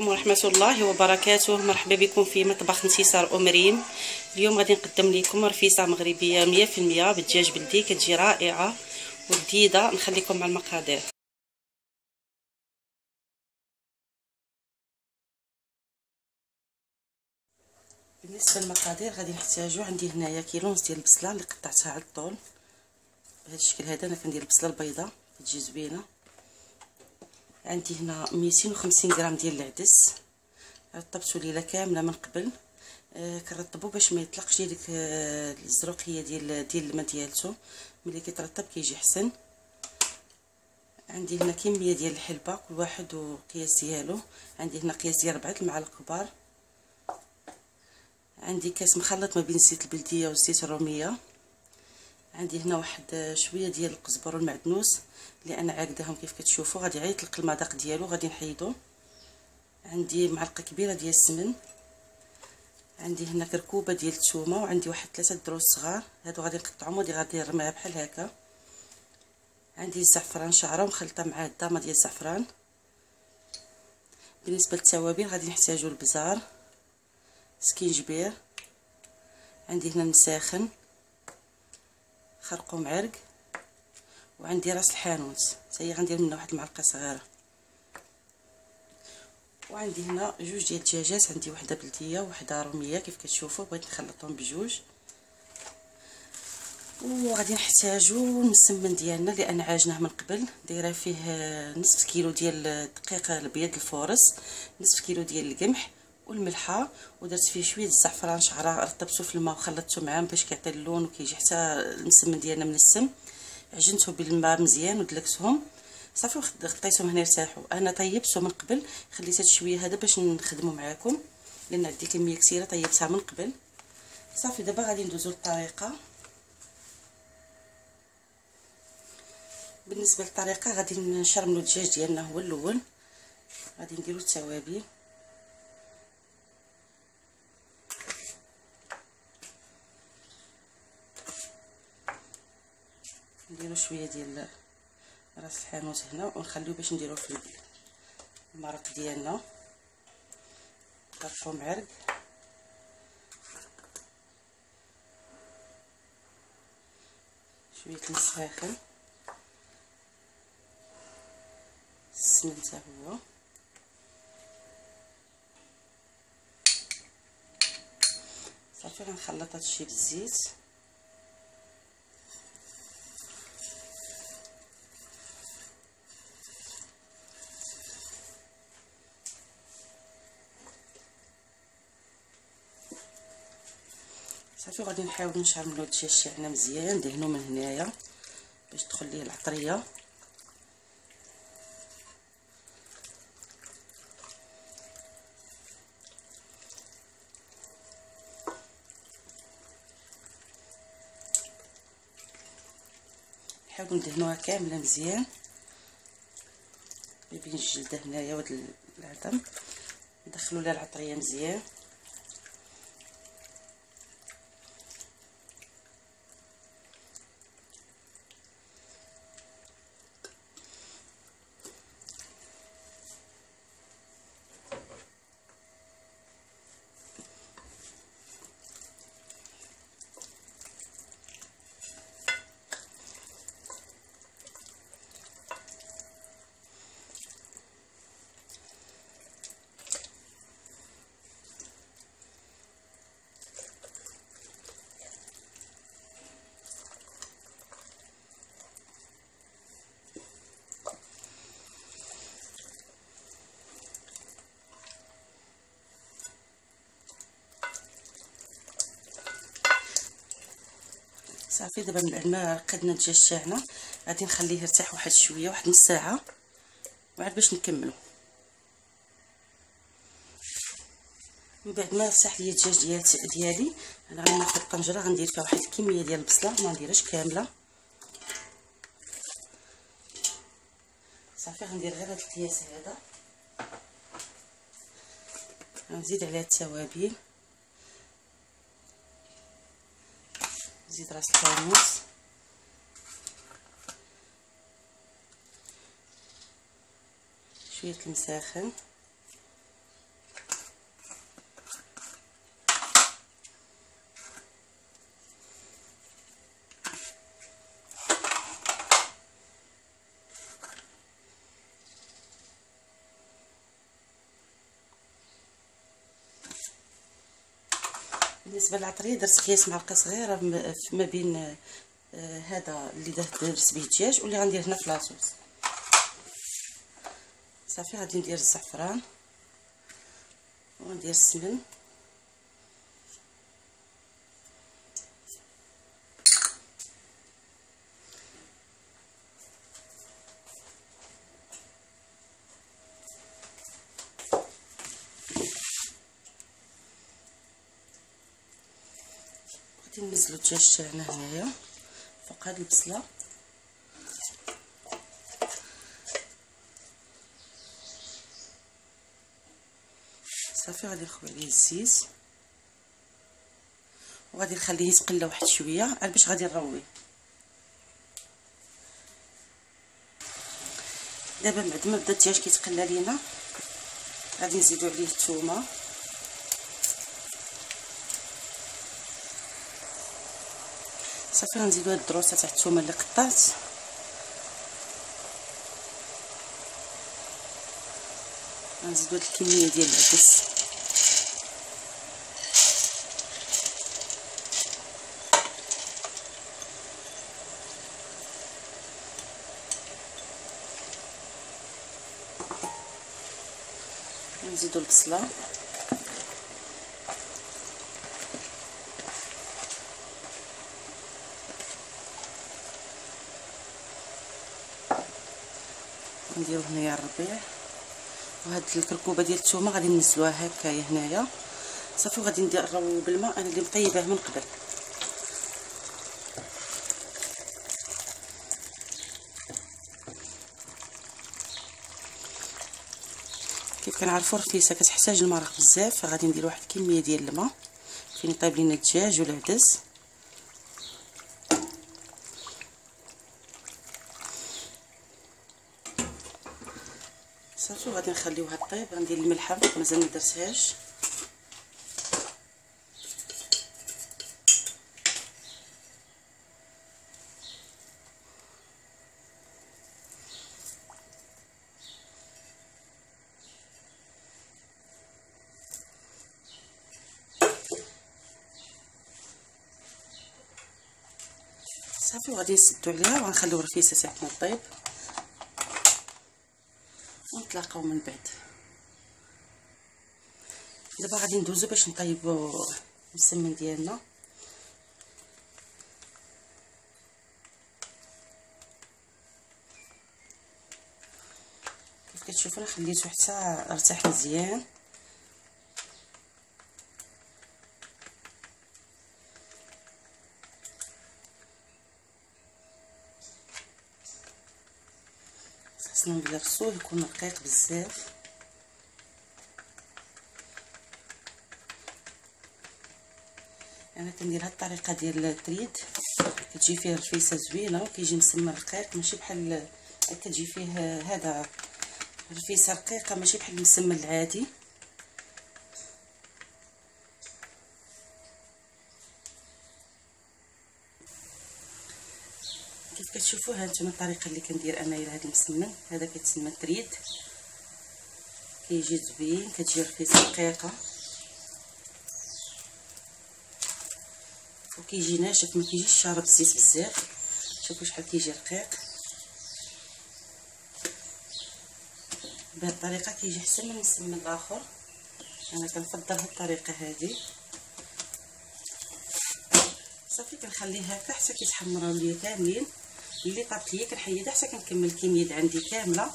عليكم ورحمة الله وبركاته. مرحبا بكم في مطبخ انتصار أم ريم اليوم غادي نقدم لكم مية في المية بالدجاج بلدي كتجي رائعة ولذيذة. نخليكم مع المقادير. بالنسبة للمقادير غادي نحتاجو عندي هنايا كيلو ونص ديال البصلة اللي قطعتها على الطول. بهذا الشكل هذا أنا كندير البصلة البيضاء كتجي زوينة. عندي هنا 250 غرام ديال العدس. رطبته ليلة كاملة من قبل. آه كنرطبو باش ما يطلقش ديك آه الزروقية ديال ديال الماء ديالته ملي كيترطب كيجي حسن. عندي هنا كمية ديال الحلبة كل واحد وقياس ديالو. عندي هنا قياس ديال 4 المعالق كبار عندي كاس مخلط ما بين الزيت البلدية والزيت الرومية. عندي هنا واحد شوية ديال القزبر والمعدنوس اللي أنا عاقداهم كيف كتشوفوا غادي عاد يطلق المذاق ديالو غادي نحيدو. عندي معلقة كبيرة ديال السمن. عندي هنا كركوبة ديال الثومه وعندي واحد ثلاثة دروس صغار. هادو غادي نقطعهم ودي غادي نرميها بحال هكا. عندي الزعفران شعرة مخلطة مع الدامة ديال الزعفران. بالنسبة للتوابل غادي نحتاجو البزار سكينجبير. عندي هنا مساخن خرقوم عرق وعندي راس الحانوت. هي غندير منها واحد المعلقة صغيرة. وعندي هنا جوج ديال الدجاجات. عندي وحدة بلدية وحده رومية كيف كتشوفوا بغيت نخلطهم بجوج. وغادي نحتاجو المسمن ديالنا اللي أنا عاجناه من قبل. دايرة فيه نصف كيلو ديال الدقيق الأبيض ال force نصف كيلو ديال القمح والملحة ودرت فيه شوية الزعفران شعره رطبته في الماء وخلطته معاه باش كيعطي اللون وكيجي حتى المسمن ديالنا من السم. عجنته بالماء مزيان ودلكتهم. صافي وخطيتهم هنا يرتاحوا أنا طيبته من قبل خليت هاد شوية هذا باش نخدمه معاكم لأن عندي كمية كثيرة طيبتها من قبل. صافي دابا غادي ندوزو للطريقة. بالنسبة للطريقة غادي نشرملو الدجاج ديالنا هو الأول. غادي نديرو التوابل. نديرو شوية ديال راس الحانوت هنا ونخليو باش نديرو في المرق ديالنا. كرفو معرق. شوية المسخن السمن هو. صافي غنخلط هادشي بالزيت. صافي غادي نحاول نشرملو الدجاج تاعنا مزيان ندهنو من هنايا باش تدخل ليه العطرية. نحاول ندهنوها كاملة مزيان. بين الجلدة هنايا وهاد العظم. ندخلو لها العطرية مزيان. صافي. دابا من بعد ما قدنا الدجاج تاعنا غادي نخليه يرتاح واحد شوية واحد نص ساعة وعاد باش نكملو. من بعد ما ارتاح ليا الدجاج ديال ديالي أنا غناخذ طنجره غندير فيها واحد الكمية ديال البصلة ما نديرهاش كاملة. صافي غندير غير هذا القياس هذا. غنزيد عليها التوابل. نزيد راس الحانوت شوية المساخن بالنسبة للعطرية درت قياس معلقة صغيرة ما بين آه هذا اللي درت به الدجاج واللي غندير هنا في لاصوص. صافي غادي ندير الزعفران وندير السمن. غادي ننزلو الدجاج تاعنا هنايا. فوق هاد البصلة. صافي غادي نخوي عليه الزيت. وغادي نخليه يتقلى واحد شوية باش غادي نرويه دابا بعد ما بدا الدجاج كيتقلى لينا غادي نزيدو عليه الثومه صافي غنزيدو هاد الدروسة تاع الثومة اللي قطعت. غنزيدو هاد الكمية ديال العدس. نزيدو البصلة. نديرو هنايا الربيع. وهاد الكركوبة ديال الثومه غادي ننزلوها هكايا هنايا. صافي وغادي ندير بالماء. أنا اللي مطيباه من قبل. كيف كنعرفوا الرفيسه كتحتاج المرق بزاف. فغادي ندير واحد الكمية ديال الماء. فين يطيب لينا الدجاج والعدس. صافي وغادي نخليوها طيب غندير الملحة مازال ما درتهاش. صافي وغادي نسدو عليها وغنخليو الرفيسة تاعنا طيب ونتلاقاو من بعد. دابا غادي ندوزو باش نطيبو السمن ديالنا. كيف كتشوفوا أنا خليته حتى ارتاح مزيان. خصنا نغرسوه يكون رقيق بزاف أنا كندير هاد الطريقة ديال التريد كتجي فيه رفيسه زوينه وكيجي مسمى رقيق ماشي بحال كتجي فيه هذا رفيسه رقيقه ماشي بحال المسمى العادي كتشوفوا ها نتوما الطريقة اللي كندير انايا لهاد المسمن. هذا كيتسمى تريد كيجي زوين كتجي رخيصة رقيقه وكيجي ناشف ما كيجيش شارب الزيت بزاف. شوفوا شحال كيجي رقيق. بهذه الطريقة كيجي أحسن من المسمن الآخر. أنا كنفضل هاد الطريقة هذه. صافي كنخليه هكا حتى كيتحمروا ليا كاملين. اللي طابت ليا كنحيدها حتى كنكمل الكميه اللي عندي كاملة.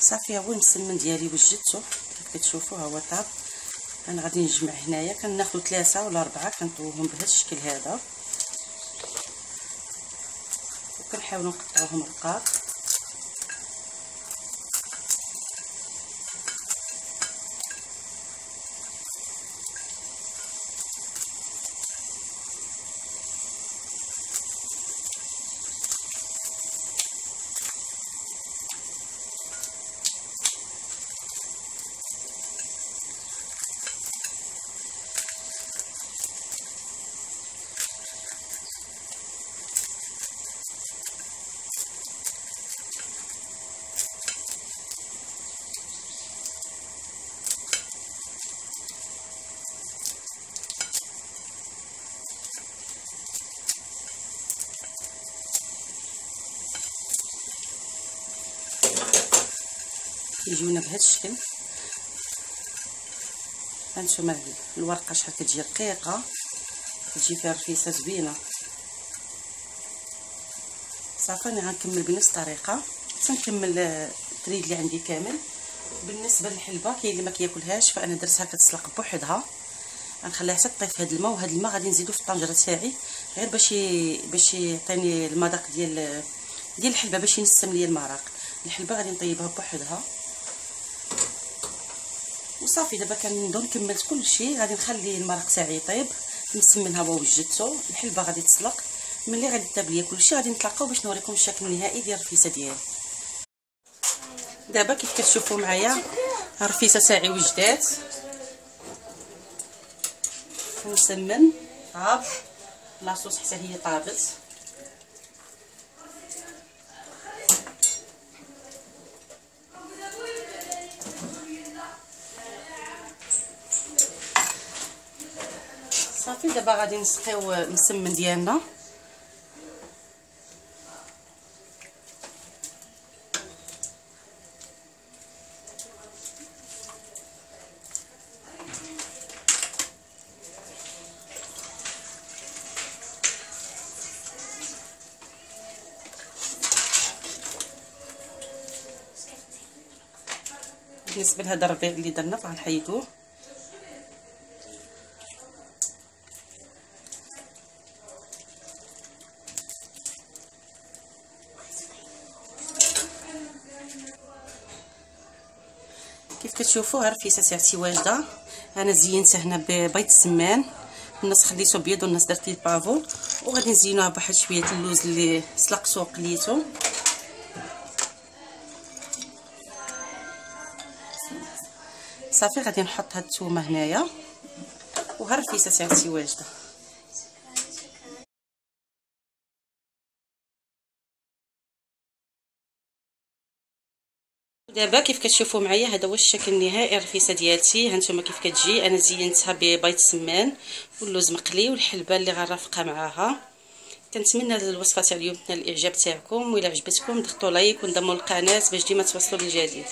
صافي هو المسمن ديالي وجدته. كيف كتشوفوا ها هو طاب. أنا غادي نجمع هنايا كناخذ ثلاثة ولا أربعة كنطويهم بهذا الشكل هذا. وكنحاولوا نقطعوهم رقاق كيجيونا بهذا الشكل. هانتوما الورقة شحال كتجي رقيقة كتجي فيها رفيسه زوينة. صافي أنا غنكمل بنفس الطريقة. تنكمل التريد اللي عندي كامل. بالنسبة للحلبة كاين اللي ما كياكلهاش فأنا درتها كتسلق بوحدها. غنخليها حتى تطيب هذا الماء وهذا الماء غادي نزيدو في الطنجرة تاعي. غير باش باش يعطيني المذاق ديال ديال الحلبة باش ينسم ليا المرق. الحلبة غادي نطيبها بوحدها. وصافي دابا كنظن كملت كلشي غادي نخلي المرق تاعي يطيب نسم منها ووجدته الحلبه غادي تسلق. ملي غادي طيب ليا كلشي غادي نتلاقاو باش نوريكم الشكل النهائي ديال الرفيسة ديالي. دابا كيف كتشوفوا معايا الرفيسة تاعي وجدات. نسمن. طاب لاصوص حتى هي طابت. صافي دابا غادي نسقيو المسمن ديالنا بالنسبة لهذا الربيع اللي درنا فغنحيدوه كيف كتشوفوا الرفيسه تاعتي واجدة. أنا زينتها هنا ببيض السمان الناس خليته بيض والناس درت ليه بافو وغادي نزينوها بواحد شوية اللوز اللي سلقته وقليته صافي غادي نحط هاد الثومه هنايا. وها الرفيسه تاعتي واجدة. دابا كيف كتشوفوا معايا؟ هذا هو الشكل النهائي الرفيسه ديالتي هانتوما كيف كتجي؟ أنا زينتها ببيض السمان واللوز مقلي والحلبة اللي غنرافقها معاها. كنتمنى هذه الوصفة تاع اليوم تنال الإعجاب تاعكم وإلا عجبتكم ضغطوا لايك وانضموا للقناة باش ديما توصلوا بالجديد